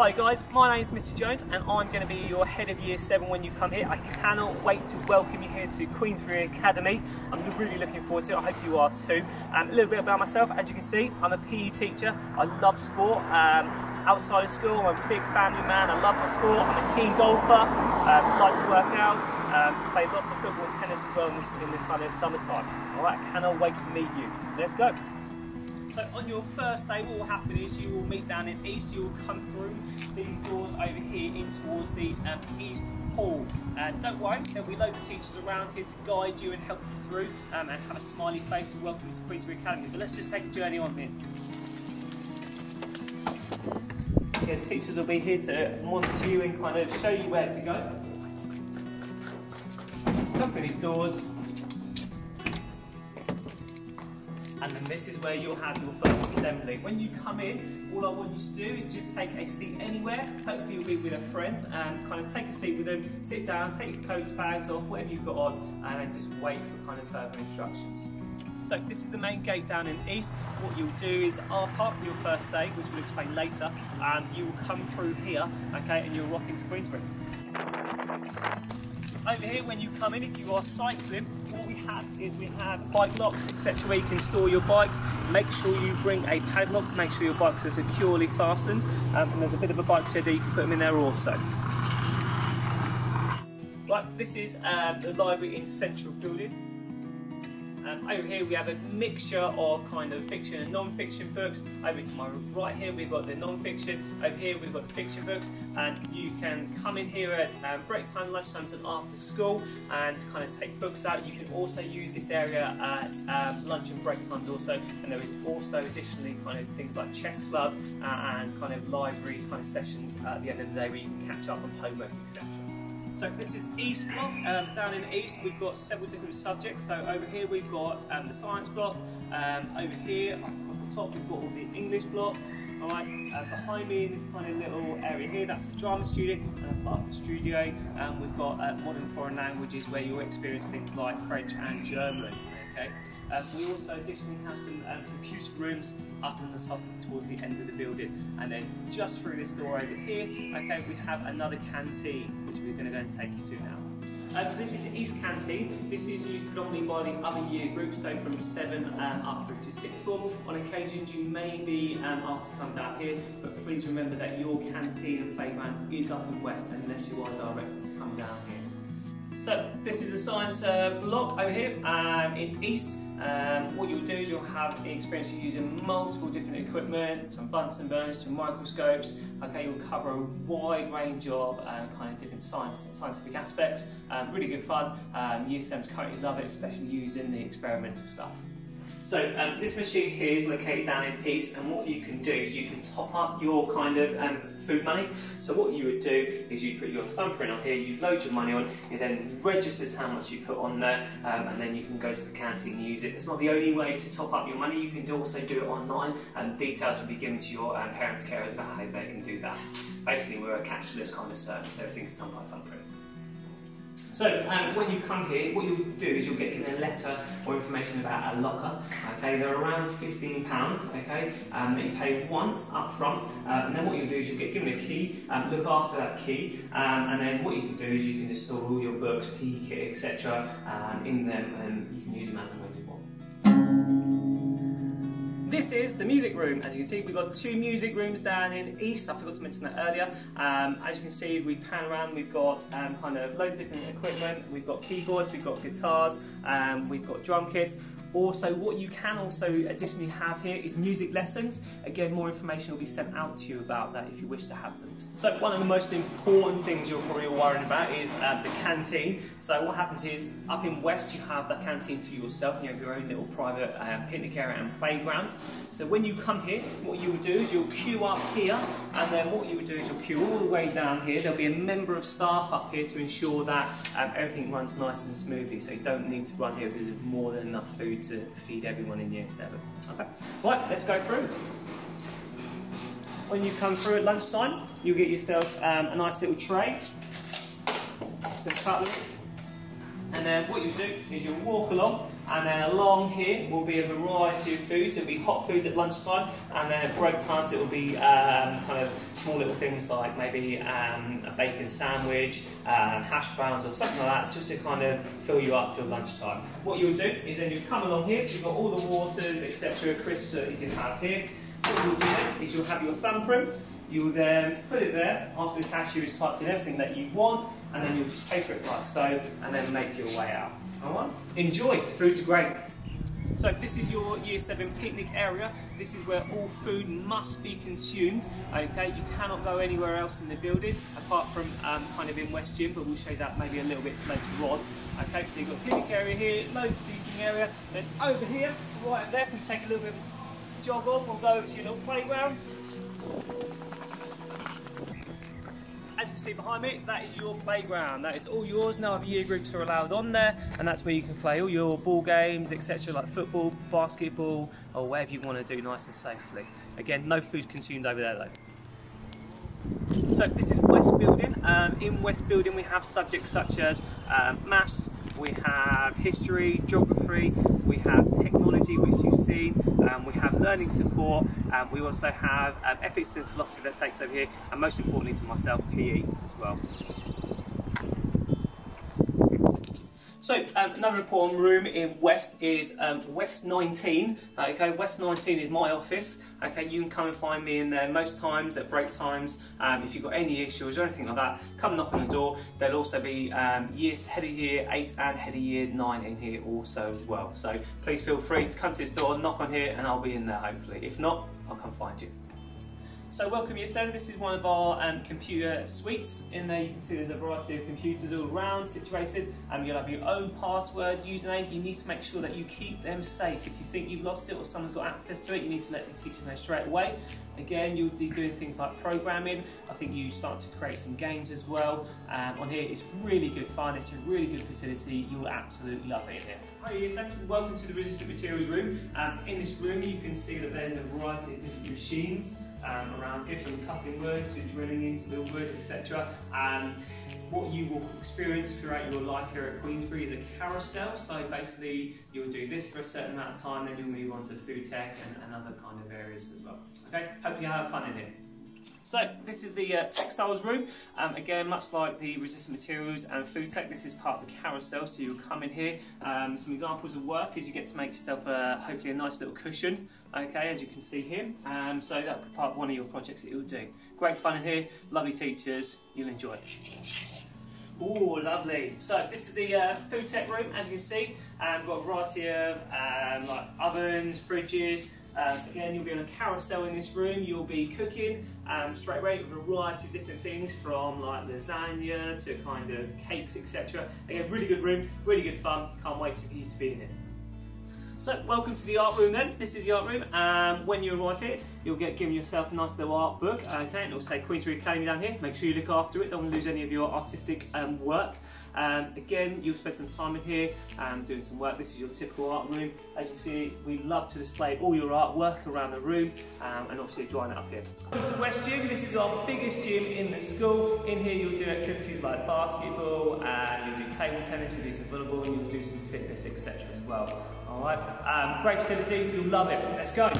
Hi guys, my name is Mr Jones and I'm going to be your head of year 7 when you come here. I cannot wait to welcome you here to Queensbury Academy. I'm really looking forward to it, I hope you are too. Um, a little bit about myself, as you can see, I'm a PE teacher, I love sport. Um, outside of school, I'm a big family man, I love my sport, I'm a keen golfer, um, like to work out, um, play lots of football and tennis as well in, the kind of summertime. Alright, cannot wait to meet you. Let's go. So on your first day, what will happen is you will meet down in East, you will come through these doors over here in towards the um, East Hall. And don't worry, there'll be loads of teachers around here to guide you and help you through um, and have a smiley face and welcome you to Queensbury Academy. But let's just take a journey on here. Again, teachers will be here to monitor you and kind of show you where to go. Come through these doors, and then this is where you'll have your first assembly. When you come in, all I want you to do is just take a seat anywhere. Hopefully you'll be with a friend and kind of take a seat with them, sit down, take your coats, bags off, whatever you've got on, and then just wait for kind of further instructions. So this is the main gate down in East. What you'll do is, apart from your first day, which we'll explain later, and you will come through here, okay, and you'll rock into Queensbury. Over here, when you come in, if you are cycling, what we have is we have bike locks, etc., where you can store your bikes. Make sure you bring a padlock to make sure your bikes are securely fastened. Um, and there's a bit of a bike shed there, you can put them in there also. Right, this is um, the library in Central Building. Over here we have a mixture of kind of fiction and non-fiction books. Over to my right here we've got the non-fiction. Over here we've got the fiction books, and you can come in here at um, break time, lunch times, and after school, and kind of take books out. You can also use this area at um, lunch and break times also, and there is also additionally kind of things like chess club uh, and kind of library kind of sessions at the end of the day where you can catch up on homework, etc. So this is East block. Um, down in East we've got several different subjects. So over here we've got um, the science block. Um, over here up the top we've got all the English block. All right, uh, behind me in this kind of little area here, that's the drama studio, and above the studio um, we've got uh, modern foreign languages where you'll experience things like French and German. Okay. Um, we also additionally have some um, computer rooms up on the top towards the end of the building. And then just through this door over here, okay, we have another canteen, which we're going to go and take you to now. Um, so this is the East Canteen. This is used predominantly by the other year groups, so from 7 um, up through to 6th form. On occasions you may be um, asked to come down here, but please remember that your canteen and playground is up in West unless you are directed to come down here. So this is the science uh, block over here um, in East. Um, what you'll do is you'll have the experience of using multiple different equipment, from Bunsen burners to microscopes. Okay, you'll cover a wide range of um, kind of different science, scientific aspects. Um, really good fun. Um, 7s currently love it, especially using the experimental stuff. So um, this machine here is located down in East, and what you can do is you can top up your kind of um, food money. So what you would do is you put your thumbprint on here, you load your money on, it then registers how much you put on there, um, and then you can go to the canteen and use it. It's not the only way to top up your money, you can also do it online, and details will be given to your um, parents' carers about how they can do that. Basically, we're a cashless kind of service, everything is done by thumbprint. So um, when you come here, what you'll do is you'll get given a letter or information about a locker. Okay, they're around £15, okay, um, that you pay once up front, um, and then what you'll do is you'll get given a key, um, look after that key, um, and then what you can do is you can just store all your books, PE kit, etc. Um, in them, and you can use them as and when you want. This is the music room. As you can see, we've got two music rooms down in East. I forgot to mention that earlier. Um, as you can see, we pan around. We've got um, kind of loads of different equipment. We've got keyboards, we've got guitars, um, we've got drum kits. Also, what you can also additionally have here is music lessons. Again, more information will be sent out to you about that if you wish to have them. So one of the most important things you're probably worrying about is uh, the canteen. So what happens is, up in West, you have the canteen to yourself and you have your own little private um, picnic area and playground. So when you come here, what you will do is you'll queue up here, and then what you will do is you'll queue all the way down here. There'll be a member of staff up here to ensure that um, everything runs nice and smoothly, so you don't need to run here because there's more than enough food to feed everyone in year seven. Okay, right, let's go through. When you come through at lunchtime, you'll get yourself um, a nice little tray, some cutlery, and then what you do is you'll walk along and then along here will be a variety of foods. It'll be hot foods at lunchtime and then at break times it will be um, kind of small little things like maybe um, a bacon sandwich, um, hash browns or something like that, just to kind of fill you up till lunchtime. What you'll do is then you'll come along here, you've got all the waters, etc., crisps that you can have here. What you'll do then is you'll have your thumbprint, you'll then put it there after the cashier has typed in everything that you want, and then you'll just pay for it like so, and then make your way out. All right? Enjoy, the food's great. So this is your year seven picnic area. This is where all food must be consumed. Okay, you cannot go anywhere else in the building apart from um, kind of in West Gym, but we'll show you that maybe a little bit later on. Okay, so you've got a picnic area here, loads of seating area. Then over here, right and left, we take a little bit of jog on, we'll go to your little playground. See behind me, that is your playground. That is all yours. No other year groups are allowed on there, and that's where you can play all your ball games, etc., like football, basketball, or whatever you want to do nice and safely. Again, no food consumed over there though. So this is West Building. Um, in West Building we have subjects such as um, maths, we have history, geography, we have technology which you've seen, um, we have learning support, um, we also have um, ethics and philosophy that takes over here, and most importantly to myself, PE as well. So um, another important room in West is um, West 19. Okay, West 19 is my office. Okay, you can come and find me in there most times at break times. Um, if you've got any issues or anything like that, come knock on the door. There'll also be um, years, head of year 8 and head of year 9 in here also as well. So please feel free to come to this door, knock on here and I'll be in there hopefully. If not, I'll come find you. So welcome 7, this is one of our um, computer suites. In there you can see there's a variety of computers all around situated. Um, you'll have your own password, username. You need to make sure that you keep them safe. If you think you've lost it or someone's got access to it, you need to let the teacher know straight away. Again, you'll be doing things like programming. I think you start to create some games as well. Um, on here, it's really good fun. It's a really good facility. You'll absolutely love it here. Hi, 7, welcome to the resistant materials room. Um, in this room, you can see that there's a variety of different machines um, around here, from cutting wood to drilling into the wood, etc. Um, what you will experience throughout your life here at Queensbury is a carousel. So basically, you'll do this for a certain amount of time, then you'll move on to food tech and, and other kind of areas as well. Okay, hopefully you have fun in here. So this is the uh, textiles room. Um, again, much like the resistant materials and food tech, this is part of the carousel. So you'll come in here. Um, some examples of work is you get to make yourself a, hopefully a nice little cushion. Okay, as you can see here. Um, so that'll be part of one of your projects that you'll do. Great fun in here. Lovely teachers. You'll enjoy it. Oh, lovely. So this is the uh, food tech room, as you can see. Um, we've got a variety of um, like ovens, fridges, um, again, you'll be on a carousel in this room. You'll be cooking um, straight away with a variety of different things from like lasagna to kind of cakes, etc. Again, really good room, really good fun. Can't wait for you to be in it. So, welcome to the art room then. This is the art room. Um, when you arrive here, you'll get given yourself a nice little art book. Okay, and it'll say Queensbury Academy down here. Make sure you look after it. Don't want to lose any of your artistic um, work. Um, again, you'll spend some time in here um, doing some work. This is your typical art room. As you see, we love to display all your artwork around the room um, and obviously drawing it up here. Welcome to West Gym. This is our biggest gym in the school. In here, you'll do activities like basketball, and you'll do table tennis, you'll do some volleyball, and you'll do some fitness, etc. as well. All right, um, great facility. You'll love it. Let's go.